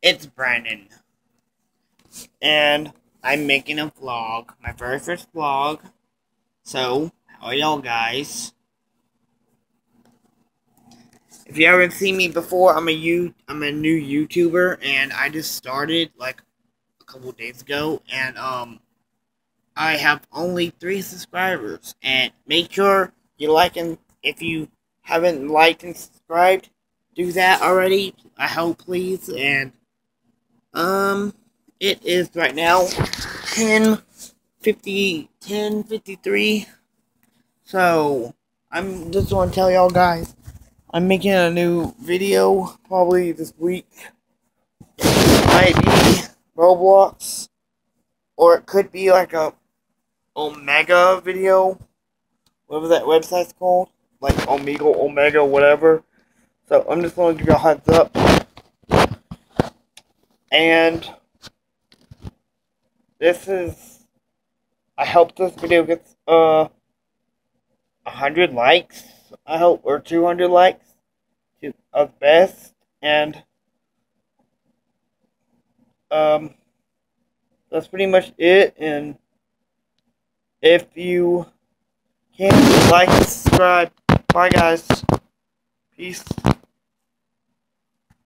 It's Brandon. And I'm making a vlog, my very first vlog. So, how are y'all guys? If you haven't seen me before, I'm a you I'm a new YouTuber and I just started like a couple days ago and um I have only three subscribers and make sure you like and if you haven't liked and subscribed, do that already. I hope please and um it is right now 10 50 10 53 so I'm just want to tell y'all guys I'm making a new video probably this week. Might be Roblox, or it could be like a Omega video, whatever that website's called, like Omega, Omega, whatever. So I'm just going to give you a heads up. And this is, I hope this video gets uh 100 likes. I hope, or 200 likes to of best, and um, that's pretty much it. And if you can like subscribe, bye guys, peace.